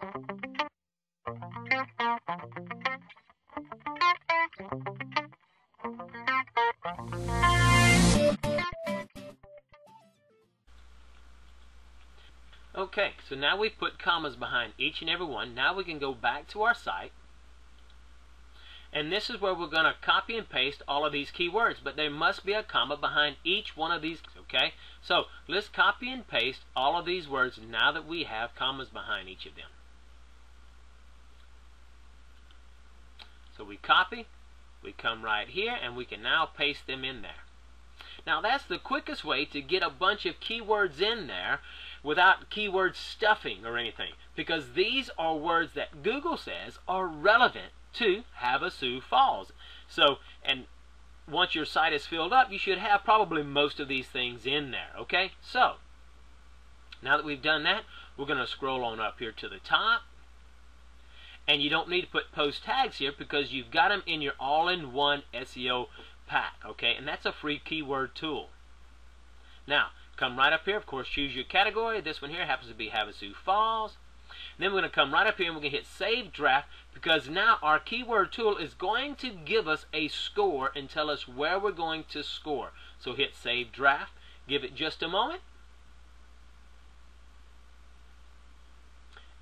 Okay, so now we've put commas behind each and every one. Now we can go back to our site. And this is where we're going to copy and paste all of these keywords. But there must be a comma behind each one of these. Okay, so let's copy and paste all of these words now that we have commas behind each of them. So we copy, we come right here, and we can now paste them in there. Now that's the quickest way to get a bunch of keywords in there without keyword stuffing or anything because these are words that Google says are relevant to Havasu Falls. So, and once your site is filled up, you should have probably most of these things in there, okay? So, now that we've done that, we're going to scroll on up here to the top. And you don't need to put post tags here because you've got them in your all-in-one SEO pack, okay? And that's a free keyword tool. Now, come right up here, of course, choose your category. This one here happens to be Havasu Falls. then we're going to come right up here and we're going to hit Save Draft because now our keyword tool is going to give us a score and tell us where we're going to score. So hit Save Draft. Give it just a moment.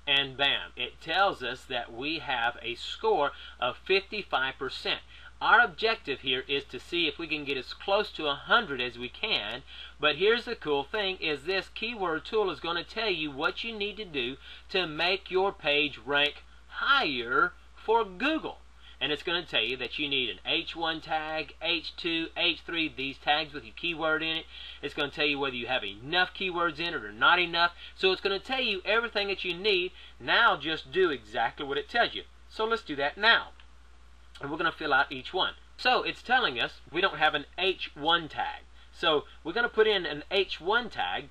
And bam, it tells us that we have a score of 55%. Our objective here is to see if we can get as close to 100 as we can. But here's the cool thing is this keyword tool is going to tell you what you need to do to make your page rank higher for Google. And it's going to tell you that you need an H1 tag, H2, H3, these tags with your keyword in it. It's going to tell you whether you have enough keywords in it or not enough. So it's going to tell you everything that you need. Now just do exactly what it tells you. So let's do that now and we're going to fill out each one. So it's telling us we don't have an H1 tag. So we're going to put in an H1 tag,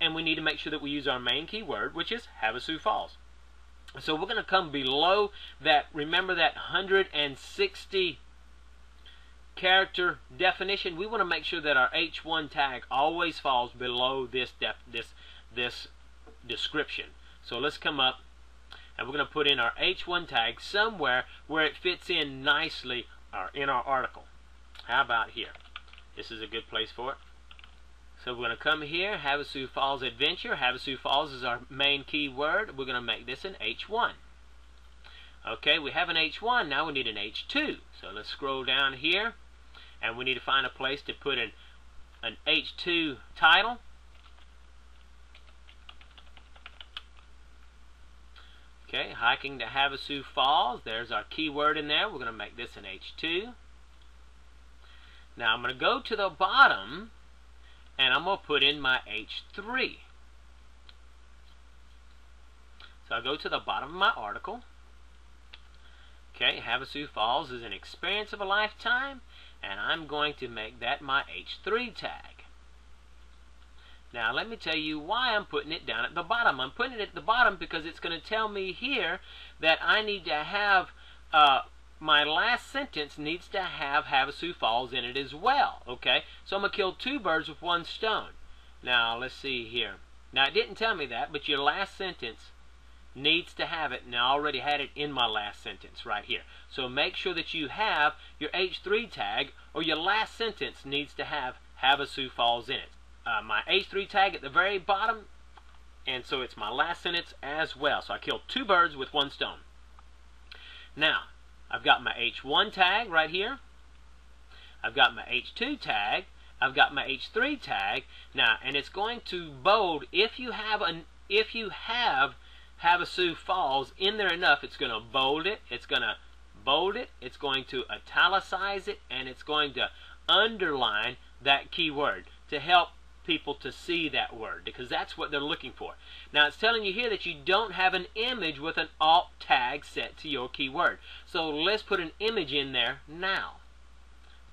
and we need to make sure that we use our main keyword, which is Havasu Falls. So we're going to come below that, remember that 160 character definition? We want to make sure that our H1 tag always falls below this, this, this description. So let's come up and we're going to put in our H1 tag somewhere where it fits in nicely in our article. How about here? This is a good place for it. So we're going to come here, Havasu Falls Adventure. Havasu Falls is our main keyword. We're going to make this an H1. Okay, we have an H1. Now we need an H2. So let's scroll down here. And we need to find a place to put an, an H2 title. Okay, hiking to Havasu Falls. There's our keyword in there. We're going to make this an H2. Now I'm going to go to the bottom and I'm going to put in my H3. So I go to the bottom of my article. Okay, Havasu Falls is an experience of a lifetime and I'm going to make that my H3 tag. Now, let me tell you why I'm putting it down at the bottom. I'm putting it at the bottom because it's going to tell me here that I need to have, uh, my last sentence needs to have Havasu Falls in it as well, okay? So I'm going to kill two birds with one stone. Now, let's see here. Now, it didn't tell me that, but your last sentence needs to have it, and I already had it in my last sentence right here. So make sure that you have your H3 tag, or your last sentence needs to have Havasu Falls in it uh, my H3 tag at the very bottom, and so it's my last sentence as well. So I killed two birds with one stone. Now, I've got my H1 tag right here. I've got my H2 tag. I've got my H3 tag. Now, and it's going to bold if you have an if you have Havasu Falls in there enough, it's going to bold it. It's going to bold it. It's going to italicize it, and it's going to underline that keyword to help people to see that word because that's what they're looking for. Now it's telling you here that you don't have an image with an alt tag set to your keyword. So let's put an image in there now.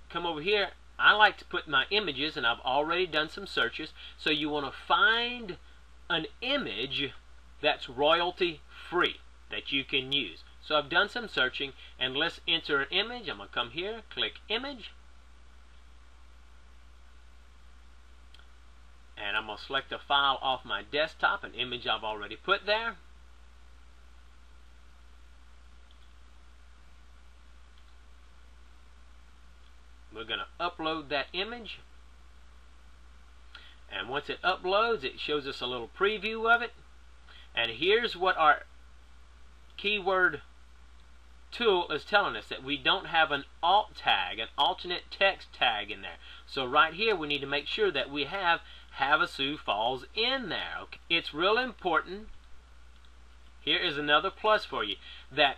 Come over here. I like to put my images and I've already done some searches. So you want to find an image that's royalty free that you can use. So I've done some searching and let's enter an image. I'm going to come here, click image and I'm going to select a file off my desktop, an image I've already put there. We're going to upload that image. And once it uploads, it shows us a little preview of it. And here's what our keyword tool is telling us that we don't have an alt tag, an alternate text tag in there. So right here we need to make sure that we have Havasu Falls in there. Okay? It's real important. Here is another plus for you that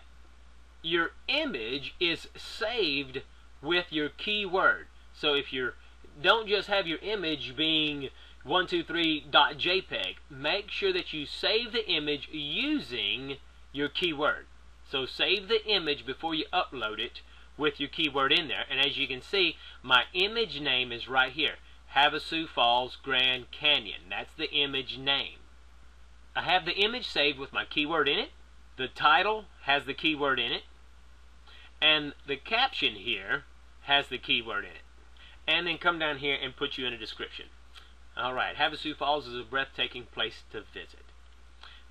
your image is saved with your keyword. So if you don't just have your image being 123.jpg, make sure that you save the image using your keyword. So save the image before you upload it with your keyword in there. And as you can see, my image name is right here. Havasu Falls Grand Canyon. That's the image name. I have the image saved with my keyword in it. The title has the keyword in it. And the caption here has the keyword in it. And then come down here and put you in a description. All right, Havasu Falls is a breathtaking place to visit.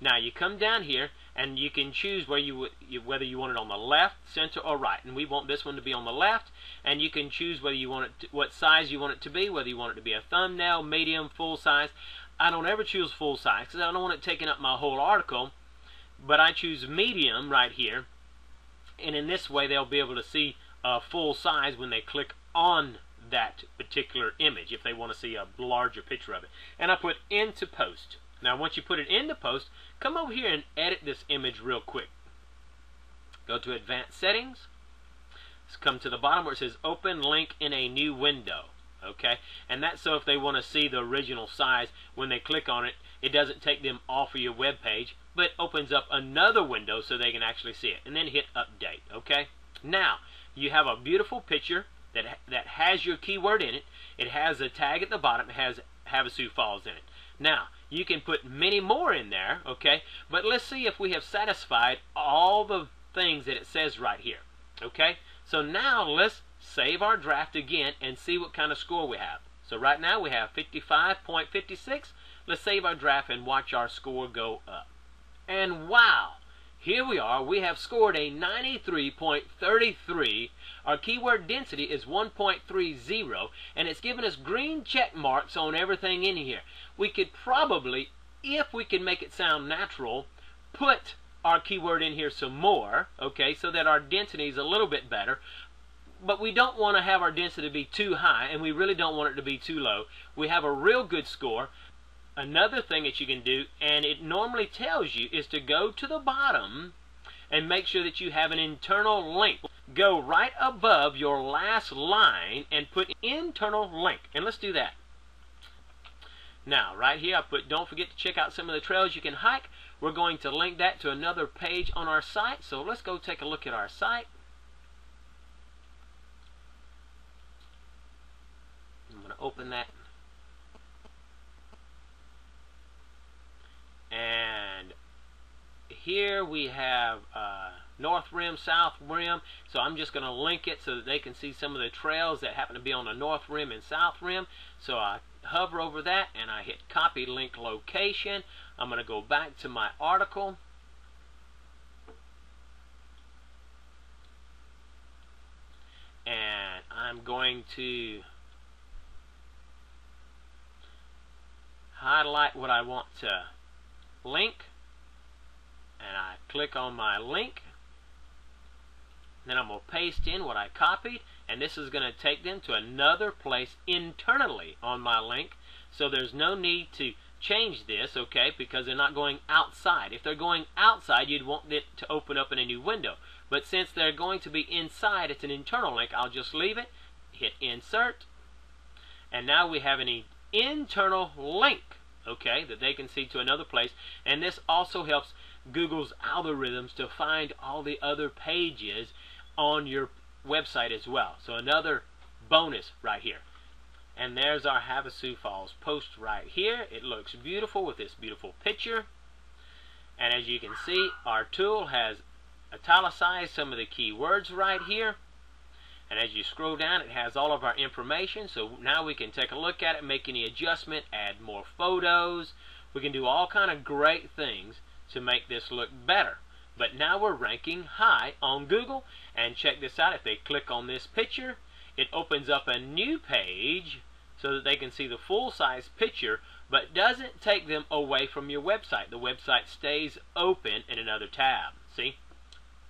Now you come down here and you can choose where you, you, whether you want it on the left, center, or right. And we want this one to be on the left. And you can choose whether you want it, to, what size you want it to be, whether you want it to be a thumbnail, medium, full size. I don't ever choose full size because I don't want it taking up my whole article. But I choose medium right here. And in this way, they'll be able to see a full size when they click on that particular image if they want to see a larger picture of it. And I put into post. Now once you put it in the post, come over here and edit this image real quick. Go to advanced settings. Let's come to the bottom where it says open link in a new window. Okay, and that's so if they want to see the original size when they click on it, it doesn't take them off of your web page, but opens up another window so they can actually see it. And then hit update. Okay, now you have a beautiful picture that that has your keyword in it. It has a tag at the bottom. It has Havasu Falls in it. Now, you can put many more in there, okay? But let's see if we have satisfied all the things that it says right here, okay? So now let's save our draft again and see what kind of score we have. So right now we have 55.56. Let's save our draft and watch our score go up. And wow, here we are. We have scored a 93.33. Our keyword density is 1.30, and it's given us green check marks on everything in here. We could probably, if we can make it sound natural, put our keyword in here some more, okay, so that our density is a little bit better. But we don't want to have our density be too high, and we really don't want it to be too low. We have a real good score. Another thing that you can do, and it normally tells you, is to go to the bottom and make sure that you have an internal link. Go right above your last line and put internal link. And let's do that. Now, right here, I put, don't forget to check out some of the trails you can hike. We're going to link that to another page on our site. So let's go take a look at our site. I'm going to open that and here we have uh, North Rim, South Rim. So I'm just going to link it so that they can see some of the trails that happen to be on the North Rim and South Rim. So I hover over that and I hit copy link location. I'm going to go back to my article. And I'm going to highlight what I want to link and I click on my link. Then I'm going to paste in what I copied and this is going to take them to another place internally on my link. So there's no need to change this okay because they're not going outside. If they're going outside you'd want it to open up in a new window. But since they're going to be inside it's an internal link I'll just leave it hit insert and now we have an internal link okay, that they can see to another place. And this also helps Google's algorithms to find all the other pages on your website as well. So another bonus right here. And there's our Havasu Falls post right here. It looks beautiful with this beautiful picture. And as you can see, our tool has italicized some of the key words right here. And as you scroll down, it has all of our information. So now we can take a look at it, make any adjustment, add more photos. We can do all kind of great things to make this look better. But now we're ranking high on Google. And check this out. If they click on this picture, it opens up a new page so that they can see the full size picture, but doesn't take them away from your website. The website stays open in another tab. See?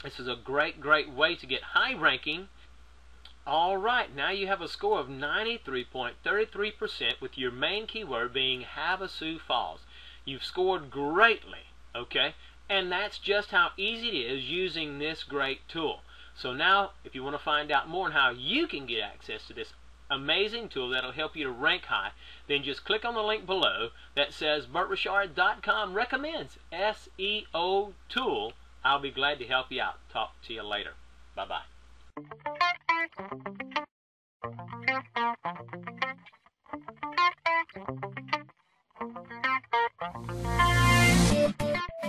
This is a great, great way to get high ranking. All right, now you have a score of 93.33% with your main keyword being Havasu Falls. You've scored greatly, okay? And that's just how easy it is using this great tool. So now, if you want to find out more on how you can get access to this amazing tool that'll help you to rank high, then just click on the link below that says BurtRichard.com recommends SEO tool. I'll be glad to help you out. Talk to you later. Bye bye Thank you.